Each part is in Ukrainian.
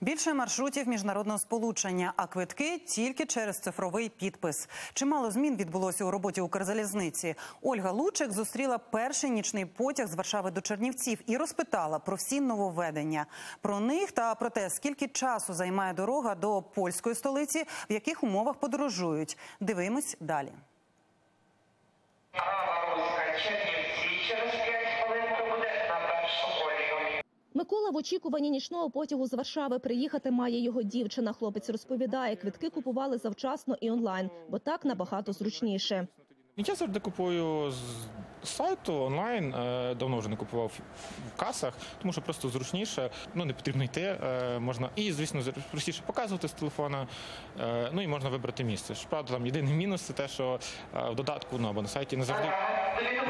Більше маршрутів міжнародного сполучення, а квитки тільки через цифровий підпис. Чимало змін відбулося у роботі Укрзалізниці. Ольга Лучик зустріла перший нічний потяг з Варшави до Чернівців і розпитала про всі нововведення. Про них та про те, скільки часу займає дорога до польської столиці, в яких умовах подорожують. Дивимось далі. Микола в очікуванні нічного потягу з Варшави приїхати має його дівчина. Хлопець розповідає, квитки купували завчасно і онлайн, бо так набагато зручніше. Я завжди купую з сайту онлайн. Е, Давно вже не купував в касах, тому що просто зручніше. Ну не потрібно йти. е, Можна і звісно простіше показувати з телефона. е, Ну і можна вибрати місце. Щоправда, там єдиний мінус це те, що в додатку ну або на сайті не завжди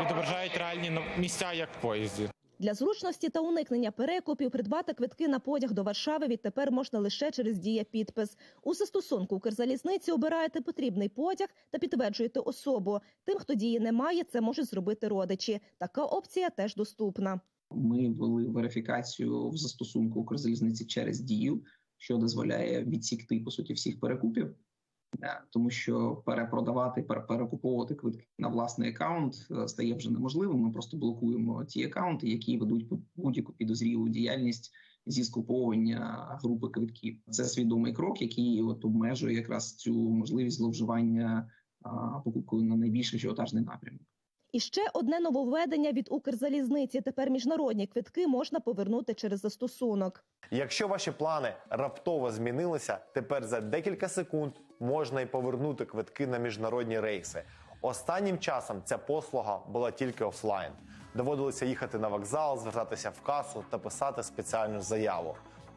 відображають реальні ну, місця, як в поїзді. Для зручності та уникнення перекупів придбати квитки на потяг до Варшави відтепер можна лише через дія підпис. У застосунку Укрзалізниці обираєте потрібний потяг та підтверджуєте особу. Тим, хто дії не має, це можуть зробити родичі. Така опція теж доступна. Ми ввели верифікацію в застосунку Укрзалізниці через дію, що дозволяє відсікти по суті всіх перекупів, тому що перепродавати, пере- перекуповувати квитки на власний аккаунт е, стає вже неможливим. Ми просто блокуємо ті аккаунти, які ведуть будь-яку підозрілу діяльність зі скуповування групи квитків. Це свідомий крок, який от обмежує якраз цю можливість зловживання покупкою на найбільш ажіотажний напрямок. І ще одне нововведення від Укрзалізниці. Тепер міжнародні квитки можна повернути через застосунок. Якщо ваші плани раптово змінилися, тепер за декілька секунд можна й повернути квитки на міжнародні рейси. Останнім часом ця послуга була тільки офлайн. Доводилося їхати на вокзал, звертатися в касу та писати спеціальну заяву.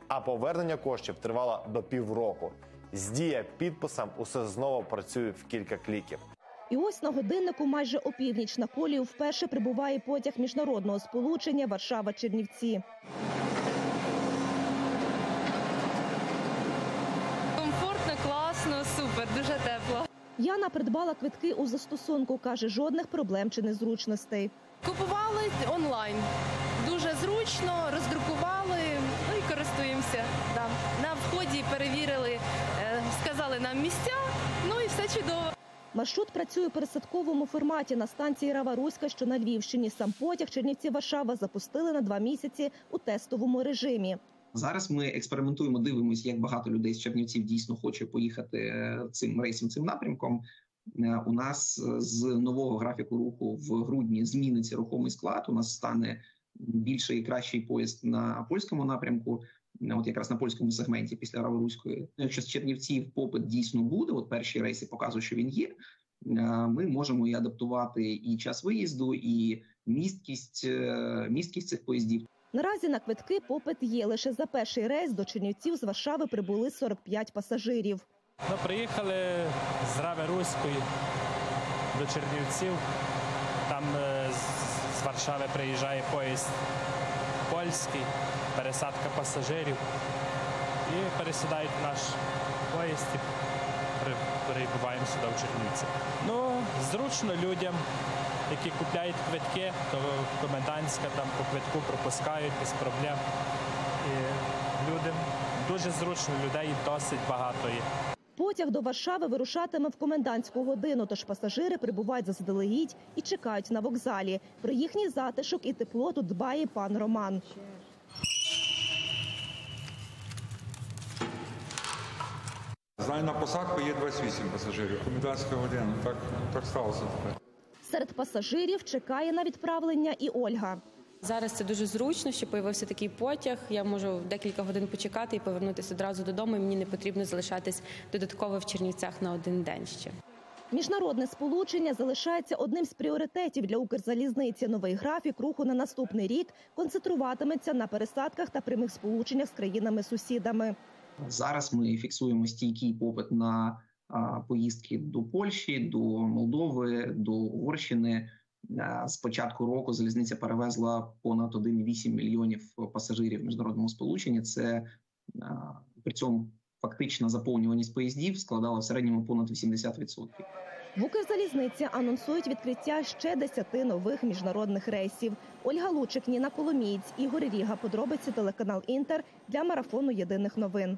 А повернення коштів тривало до півроку. З дія підписом усе знову працює в кілька кліків. І ось на годиннику майже опівніч на колію вперше прибуває потяг міжнародного сполучення Варшава-Чернівці. Комфортно, класно, супер, дуже тепло. Яна придбала квитки у застосунку. каже, жодних проблем чи незручностей. Купували онлайн. Дуже зручно, роздрукували, ну і користуємося. Да. На вході перевірили, е, сказали нам місця, ну і все чудово. Маршрут працює у пересадковому форматі на станції Рава-Руська, що на Львівщині. Сам потяг Чернівці-Варшава запустили на два місяці у тестовому режимі. Зараз ми експериментуємо, дивимося, як багато людей з Чернівців дійсно хоче поїхати е, цим рейсом, цим напрямком. Е, У нас е, з нового графіку руху в грудні зміниться рухомий склад. У нас стане більший і кращий поїзд на польському напрямку. Е, От якраз на польському сегменті після Раворуської. Якщо з Чернівців попит дійсно буде, от перші рейси показують, що він є. е, Ми можемо і адаптувати і час виїзду, і місткість, е, місткість цих поїздів. Наразі на квитки попит є. Лише за перший рейс до Чернівців з Варшави прибули 45 пасажирів. Ми приїхали з Рави Руської до Чернівців. Там е, з- з Варшави приїжджає поїзд польський, пересадка пасажирів. І пересідають наш поїзд і прибуваємо сюди в Чернівці. Ну, зручно людям, які купляють квитки, то комендантська там по квитку пропускають без проблем. І людям дуже зручно, людей досить багато є. Потяг до Варшави вирушатиме в комендантську годину, тож пасажири прибувають заздалегідь і чекають на вокзалі. Про їхній затишок і тепло тут дбає пан Роман. Знаю, на посадку є 28 пасажирів. Комендантська година. Так, так сталося. Серед пасажирів чекає на відправлення і Ольга. Зараз це дуже зручно, що появився такий потяг. Я можу декілька годин почекати і повернутися одразу додому. і Мені не потрібно залишатись додатково в Чернівцях на один день ще. Міжнародне сполучення залишається одним з пріоритетів для Укрзалізниці. Новий графік руху на наступний рік концентруватиметься на пересадках та прямих сполученнях з країнами-сусідами. Зараз ми фіксуємо стійкий попит на поїздки до Польщі, до Молдови, до Угорщини. Е, З початку року залізниця перевезла понад 1,8 мільйонів пасажирів в міжнародному сполученні. Це е, при цьому фактична заповнюваність поїздів складала в середньому понад 80%. В Укрзалізниці анонсують відкриття ще 10 нових міжнародних рейсів. Ольга Лучик, Ніна Коломієць, Ігор Ріга. Подробиці телеканал Інтер для марафону єдиних новин.